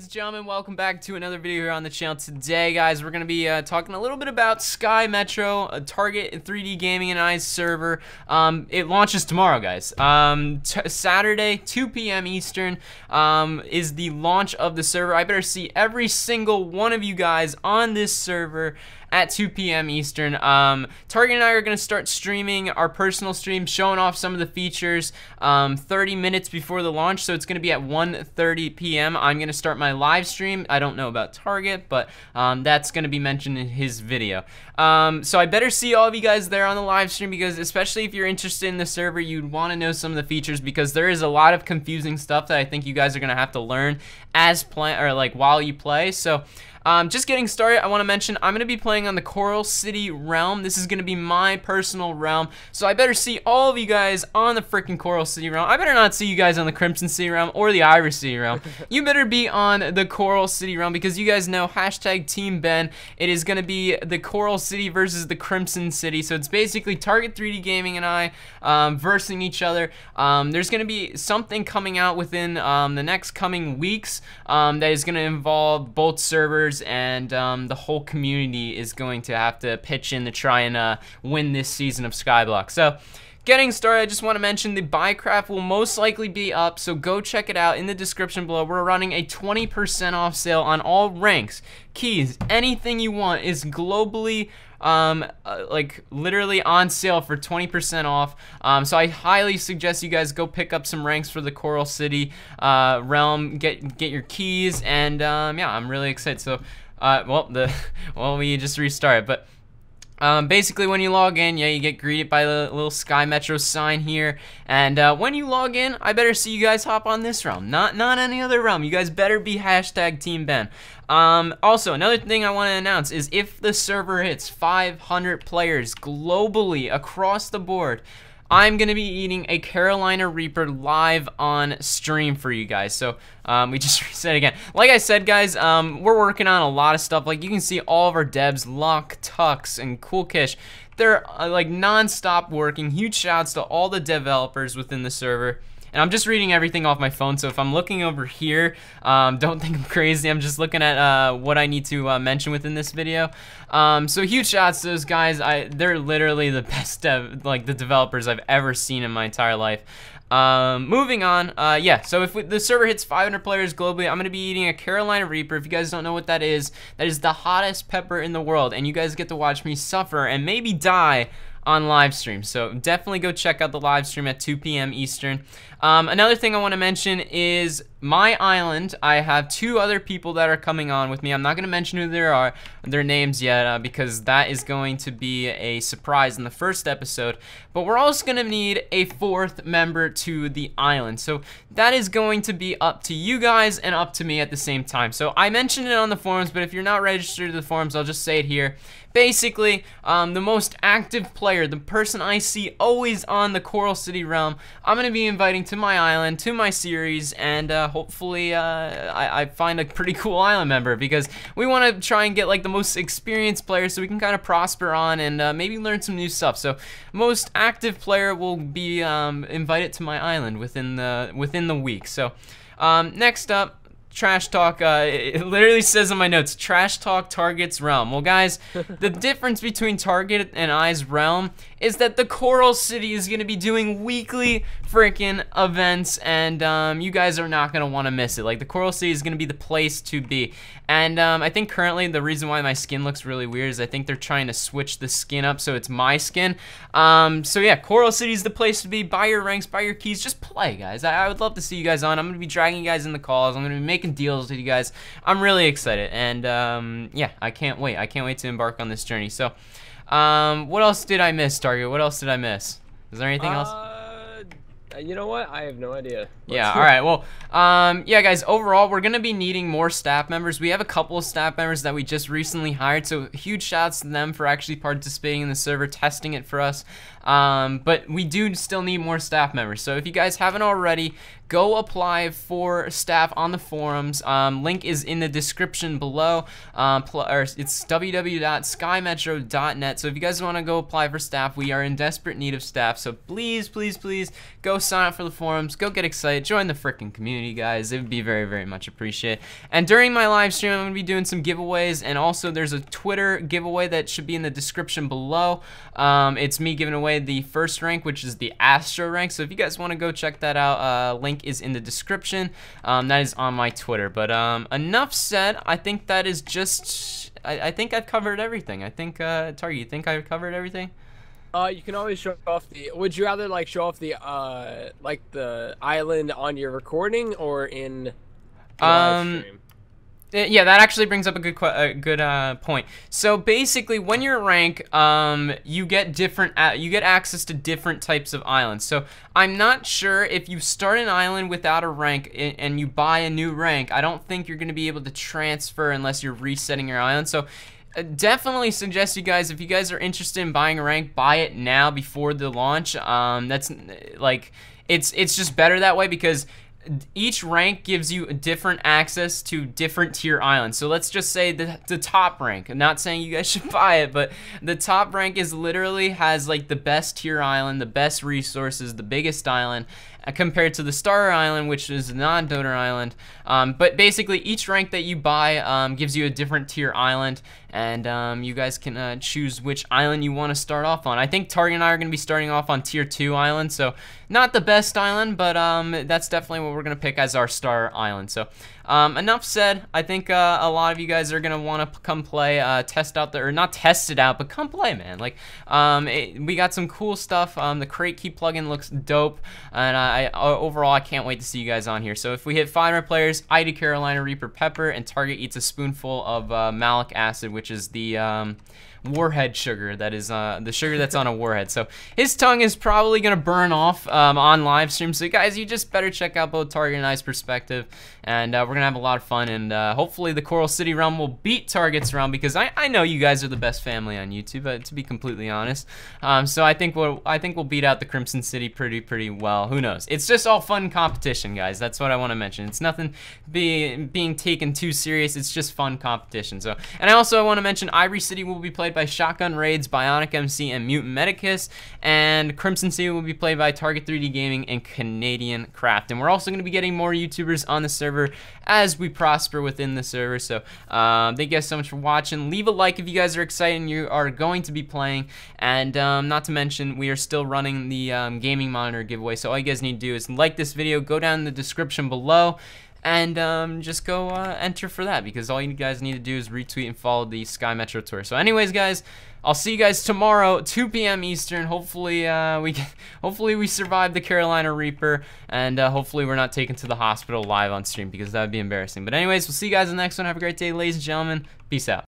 ladies and gentlemen? Welcome back to another video here on the channel. Today, guys, we're going to be uh, talking a little bit about Sky Metro, a Target 3D Gaming and Eyes server. Um, it launches tomorrow, guys. Um, Saturday, 2 p.m. Eastern, um, is the launch of the server. I better see every single one of you guys on this server at 2 p.m. Eastern. Um, Target and I are going to start streaming our personal stream, showing off some of the features um, 30 minutes before the launch. So it's going to be at 1:30 p.m. I'm going to start my live stream. I don't know about Target, but um, that's going to be mentioned in his video. Um, so I better see all of you guys there on the live stream because, especially if you're interested in the server, you'd want to know some of the features because there is a lot of confusing stuff that I think you guys are going to have to learn as play or like while you play. So. Um, just getting started, I want to mention I'm going to be playing on the Coral City realm. This is going to be my personal realm. So I better see all of you guys on the freaking Coral City realm. I better not see you guys on the Crimson City realm or the Ivory City realm. you better be on the Coral City realm because you guys know hashtag Team Ben. It is going to be the Coral City versus the Crimson City. So it's basically Target 3D Gaming and I um, versing each other. Um, there's going to be something coming out within um, the next coming weeks um, that is going to involve both servers and um, the whole community is going to have to pitch in to try and uh, win this season of Skyblock. So. Getting started, I just want to mention the Buycraft will most likely be up, so go check it out in the description below. We're running a 20% off sale on all ranks, keys, anything you want is globally um, uh, like literally on sale for 20% off. Um, so I highly suggest you guys go pick up some ranks for the Coral City uh, realm, get get your keys, and um, yeah, I'm really excited. So, uh, well, the well we just restarted, but. Um, basically, when you log in, yeah, you get greeted by the little Sky Metro sign here. And uh, when you log in, I better see you guys hop on this realm, not not any other realm. You guys better be hashtag Team Ben. Um, also, another thing I want to announce is if the server hits 500 players globally across the board, I'm gonna be eating a Carolina Reaper live on stream for you guys. So um, we just reset again. Like I said, guys, um, we're working on a lot of stuff. Like you can see all of our devs, Lock, Tux, and Cool Kish. They're uh, like non-stop working. Huge shouts to all the developers within the server. And I'm just reading everything off my phone, so if I'm looking over here, um, don't think I'm crazy. I'm just looking at uh, what I need to uh, mention within this video. Um, so huge shots to those guys. I They're literally the best, dev, like the developers I've ever seen in my entire life. Um, moving on, uh, yeah, so if we, the server hits 500 players globally, I'm going to be eating a Carolina Reaper. If you guys don't know what that is, that is the hottest pepper in the world, and you guys get to watch me suffer and maybe die on live stream. So definitely go check out the live stream at 2 p.m. Eastern. Um, another thing I want to mention is my island. I have two other people that are coming on with me. I'm not going to mention who they are, their names yet, uh, because that is going to be a surprise in the first episode. But we're also going to need a fourth member to the island. So that is going to be up to you guys and up to me at the same time. So I mentioned it on the forums, but if you're not registered to the forums, I'll just say it here. Basically, um, the most active player, the person I see always on the Coral City realm, I'm going to be inviting to my island, to my series, and uh, hopefully uh, I, I, find a pretty cool island member because we want to try and get like the most experienced player so we can kind of prosper on and uh, maybe learn some new stuff. So most active player will be um, invited to my island within the within the week. So um, next up, trash talk uh, it literally says in my notes trash talk target's realm. Well guys the difference between target and i's realm is that the coral city is going to be doing weekly freaking events and um, you guys are not going to want to miss it. Like the coral city is going to be the place to be. And um, i think currently the reason why my skin looks really weird is i think they're trying to switch the skin up so it's my skin. Um, so yeah coral city is the place to be. Buy your ranks buy your keys just play guys. I, I would love to see you guys on. I'm going to be dragging you guys in the calls. I'm going to be making making deals with you guys. I'm really excited, and um, yeah, I can't wait. I can't wait to embark on this journey. So, um, what else did I miss, Target? What else did I miss? Is there anything uh, else? You know what? I have no idea. yeah, all right. Well, um, yeah, guys, overall, we're going to be needing more staff members. We have a couple of staff members that we just recently hired, so huge shouts to them for actually participating in the server, testing it for us. Um, but we do still need more staff members. So if you guys haven't already, go apply for staff on the forums. Um, link is in the description below. Um, or it's www.skymetro.net. So if you guys want to go apply for staff, we are in desperate need of staff. So please, please, please go sign up for the forums. Go get excited. Join the freaking community, guys. It would be very, very much appreciated. And during my live stream, I'm going to be doing some giveaways. And also, there's a Twitter giveaway that should be in the description below. Um, it's me giving away the first rank, which is the Astro rank. So if you guys want to go check that out, uh, link is in the description. Um, that is on my Twitter. But um, enough said. I think that is just. I, I think I've covered everything. I think uh, Target. You think I've covered everything? Uh, you can always show off the. Would you rather like show off the uh like the island on your recording or in? Um, uh, yeah, that actually brings up a good a good uh, point. So basically, when you're rank, um, you get different uh, you get access to different types of islands. So I'm not sure if you start an island without a rank and you buy a new rank. I don't think you're going to be able to transfer unless you're resetting your island. So. Uh, definitely suggest you guys if you guys are interested in buying a rank buy it now before the launch um, that's like it's it's just better that way because each rank gives you different access to different tier islands. So let's just say the, the top rank. I'm not saying you guys should buy it, but the top rank is literally has like the best tier island, the best resources, the biggest island, compared to the Star Island, which is a non-donor island. Um, but basically, each rank that you buy um, gives you a different tier island, and um, you guys can uh, choose which island you want to start off on. I think Target and I are going to be starting off on tier 2 island, so not the best island, but um, that's definitely what we're going to pick as our star island. So um, enough said. I think uh, a lot of you guys are gonna want to come play, uh, test out the, or not test it out, but come play, man. Like, um, it, we got some cool stuff. Um, the crate key plugin looks dope, and I, I, overall I can't wait to see you guys on here. So if we hit 500 players, ID Carolina Reaper Pepper, and target eats a spoonful of uh, malic acid, which is the um, warhead sugar that is uh, the sugar that's on a warhead. So his tongue is probably gonna burn off um, on live stream. So guys, you just better check out both Target and I's perspective, and uh, we're gonna have a lot of fun. And uh, hopefully the Coral City realm will beat Target's realm because I, I know you guys are the best family on YouTube, uh, to be completely honest. Um, so I think we'll I think we'll beat out the Crimson City pretty pretty well. Who knows? It's just all fun competition, guys. That's what I want to mention. It's nothing being being taken too serious. It's just fun competition. So and I also want to mention Ivory City will be played played by Shotgun Raids, Bionic MC, and Mutant Medicus, and Crimson City will be played by Target 3D Gaming and Canadian Craft. And we're also going to be getting more YouTubers on the server as we prosper within the server. So um, thank you guys so much for watching. Leave a like if you guys are excited and you are going to be playing. And um, not to mention, we are still running the um, gaming monitor giveaway. So all you guys need to do is like this video, go down in the description below, and um, just go uh, enter for that because all you guys need to do is retweet and follow the Sky Metro Tour. So anyways, guys, I'll see you guys tomorrow, 2 p.m. Eastern. Hopefully, uh, we hopefully we survive the Carolina Reaper, and uh, hopefully we're not taken to the hospital live on stream because that would be embarrassing. But anyways, we'll see you guys in the next one. Have a great day, ladies and gentlemen. Peace out.